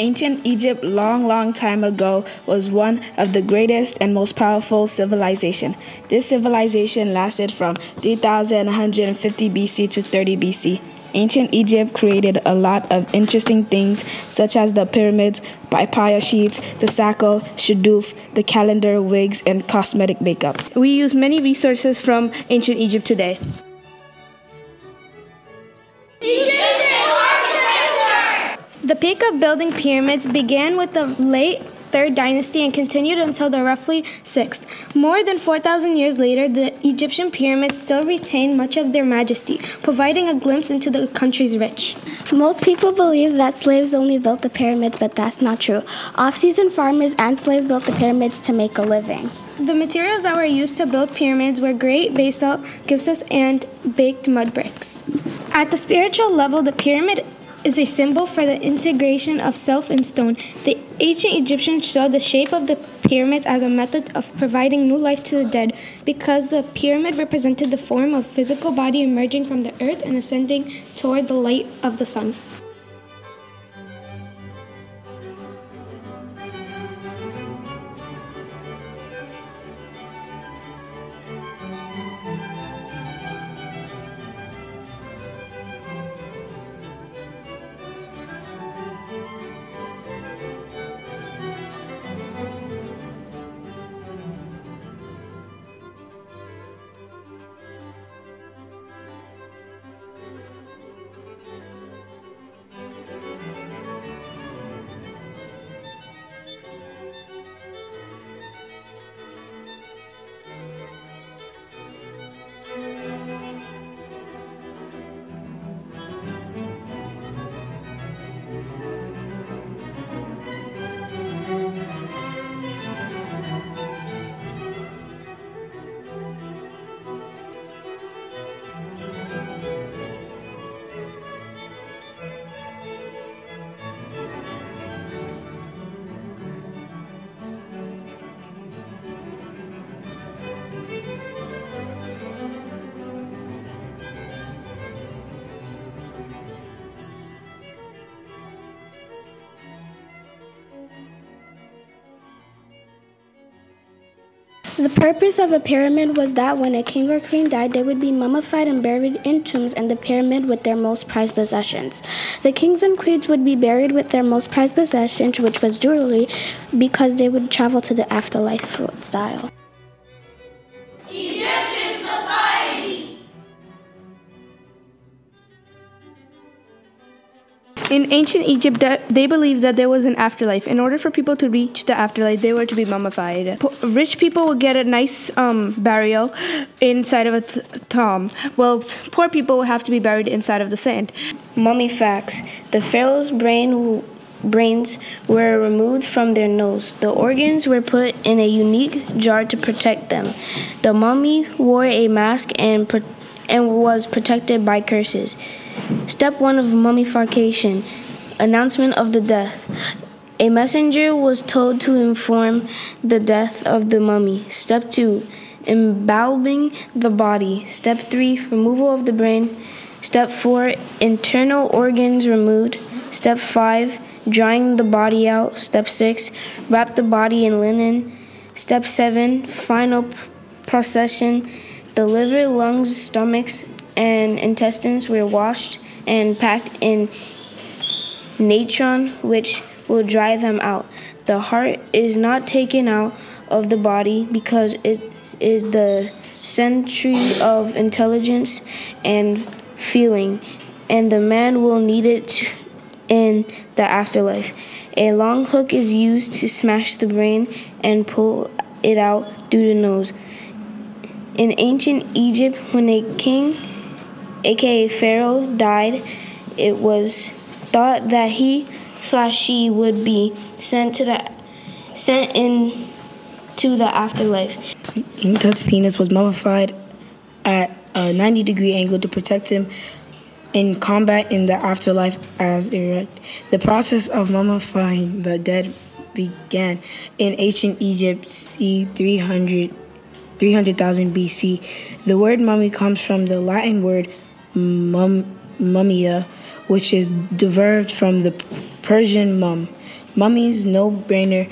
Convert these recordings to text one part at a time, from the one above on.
Ancient Egypt, long, long time ago, was one of the greatest and most powerful civilization. This civilization lasted from 3150 BC to 30 BC. Ancient Egypt created a lot of interesting things, such as the pyramids, papyrus sheets, the sacco, shadoof, the calendar, wigs, and cosmetic makeup. We use many resources from ancient Egypt today. Peak of building pyramids began with the late 3rd dynasty and continued until the roughly 6th. More than 4,000 years later, the Egyptian pyramids still retain much of their majesty, providing a glimpse into the country's rich. Most people believe that slaves only built the pyramids, but that's not true. Off season farmers and slaves built the pyramids to make a living. The materials that were used to build pyramids were great basalt, gypsum, and baked mud bricks. At the spiritual level, the pyramid is a symbol for the integration of self and stone. The ancient Egyptians saw the shape of the pyramids as a method of providing new life to the dead because the pyramid represented the form of physical body emerging from the earth and ascending toward the light of the sun. The purpose of a pyramid was that when a king or queen died, they would be mummified and buried in tombs in the pyramid with their most prized possessions. The kings and queens would be buried with their most prized possessions, which was jewelry, because they would travel to the afterlife style. In ancient Egypt, they believed that there was an afterlife. In order for people to reach the afterlife, they were to be mummified. rich people would get a nice um, burial inside of a tomb. Well, poor people would have to be buried inside of the sand. Mummy facts: The pharaoh's brain brains were removed from their nose. The organs were put in a unique jar to protect them. The mummy wore a mask and and was protected by curses. Step 1 of mummification announcement of the death. A messenger was told to inform the death of the mummy. Step 2 embalming the body. Step 3 removal of the brain. Step 4 internal organs removed. Step 5 drying the body out. Step 6 wrap the body in linen. Step 7 final procession the liver, lungs, stomachs, and intestines were washed and packed in natron, which will dry them out. The heart is not taken out of the body because it is the century of intelligence and feeling, and the man will need it in the afterlife. A long hook is used to smash the brain and pull it out through the nose. In ancient Egypt, when a king, aka Pharaoh, died, it was thought that he slash she would be sent to the sent in to the afterlife. Tut's penis was mummified at a 90 degree angle to protect him in combat in the afterlife as erect. The process of mummifying the dead began in ancient Egypt c. 300 300,000 BC. The word mummy comes from the Latin word mum, mummia, which is derived from the Persian mum, Mummies, no brainer.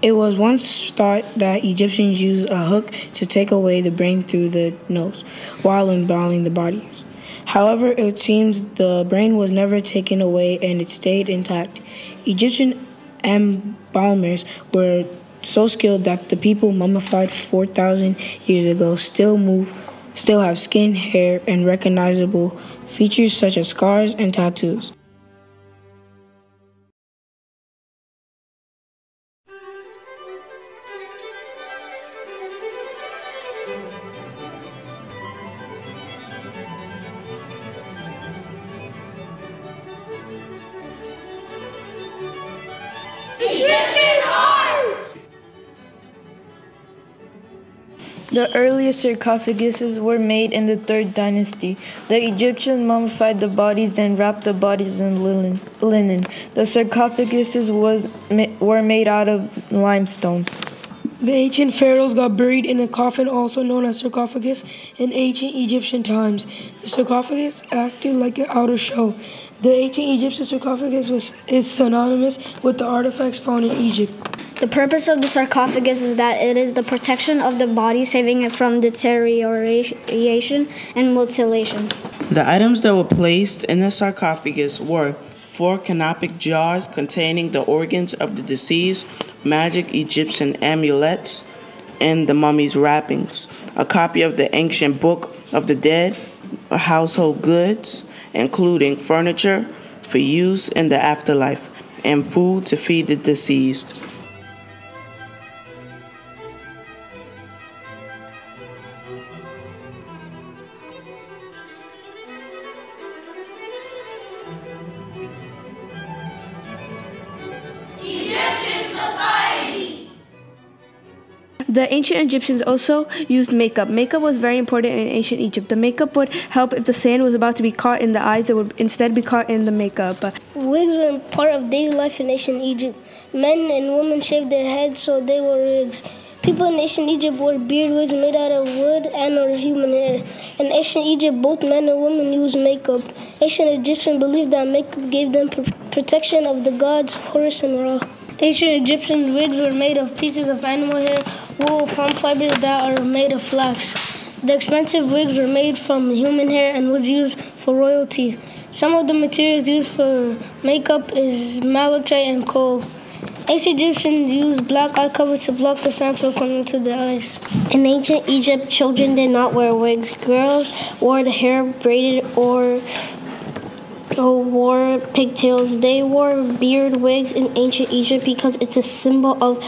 It was once thought that Egyptians used a hook to take away the brain through the nose while embalming the bodies. However, it seems the brain was never taken away and it stayed intact. Egyptian embalmers were so skilled that the people mummified 4,000 years ago still move, still have skin, hair, and recognizable features such as scars and tattoos. The earliest sarcophaguses were made in the third dynasty. The Egyptians mummified the bodies and wrapped the bodies in linen. The sarcophaguses was, were made out of limestone. The ancient pharaohs got buried in a coffin, also known as sarcophagus, in ancient Egyptian times. The sarcophagus acted like an outer shell. The ancient Egyptian sarcophagus was, is synonymous with the artifacts found in Egypt. The purpose of the sarcophagus is that it is the protection of the body, saving it from deterioration and mutilation. The items that were placed in the sarcophagus were four canopic jars containing the organs of the deceased, magic Egyptian amulets, and the mummy's wrappings, a copy of the ancient book of the dead, household goods, including furniture for use in the afterlife, and food to feed the deceased. The ancient Egyptians also used makeup. Makeup was very important in ancient Egypt. The makeup would help if the sand was about to be caught in the eyes, it would instead be caught in the makeup. Wigs were part of daily life in ancient Egypt. Men and women shaved their heads, so they wore wigs. People in ancient Egypt wore beard wigs made out of wood and or human hair. In ancient Egypt, both men and women used makeup. Ancient Egyptians believed that makeup gave them pr- protection of the gods Horus and Ra. Ancient Egyptian wigs were made of pieces of animal hair, wool, palm fibers that are made of flax. The expensive wigs were made from human hair and was used for royalty. Some of the materials used for makeup is malachite and coal. Ancient Egyptians used black eye cover to block the sun from coming to their eyes. In ancient Egypt, children did not wear wigs. Girls wore the hair braided or wore pigtails. They wore beard wigs in ancient Egypt because it's a symbol of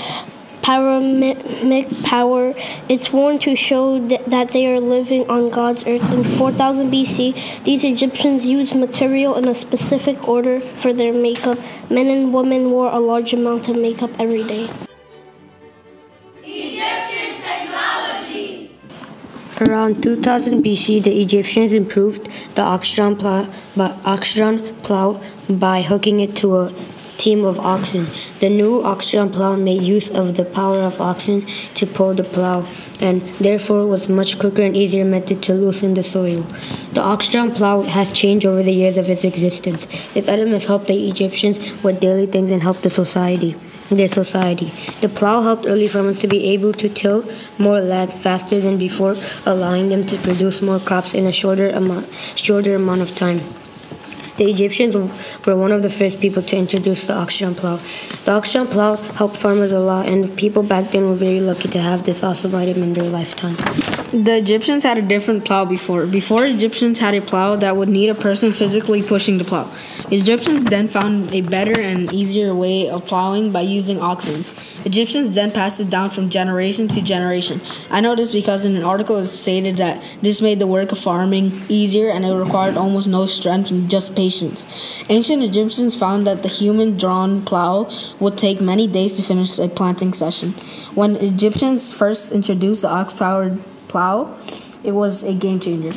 paraminic power. It's worn to show th- that they are living on God's earth. In 4000 BC, these Egyptians used material in a specific order for their makeup. Men and women wore a large amount of makeup every day. Around 2000 BC, the Egyptians improved the oxygen plow, plow by hooking it to a team of oxen. The new oxygen plow made use of the power of oxen to pull the plow, and therefore was much quicker and easier method to loosen the soil. The oxygen plow has changed over the years of its existence. Its item has helped the Egyptians with daily things and helped the society their society. The plow helped early farmers to be able to till more land faster than before, allowing them to produce more crops in a shorter amount, shorter amount of time. The Egyptians were one of the first people to introduce the oxygen plow. The oxygen plow helped farmers a lot, and the people back then were very lucky to have this awesome item in their lifetime. The Egyptians had a different plow before. Before, Egyptians had a plow that would need a person physically pushing the plow. Egyptians then found a better and easier way of plowing by using oxen. Egyptians then passed it down from generation to generation. I know this because in an article it stated that this made the work of farming easier and it required almost no strength and just patience. Ancient Egyptians found that the human drawn plow would take many days to finish a planting session. When Egyptians first introduced the ox powered plow, it was a game changer.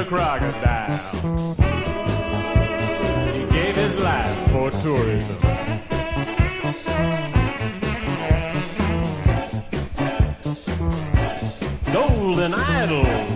a crocodile. He gave his life for tourism. Golden idol.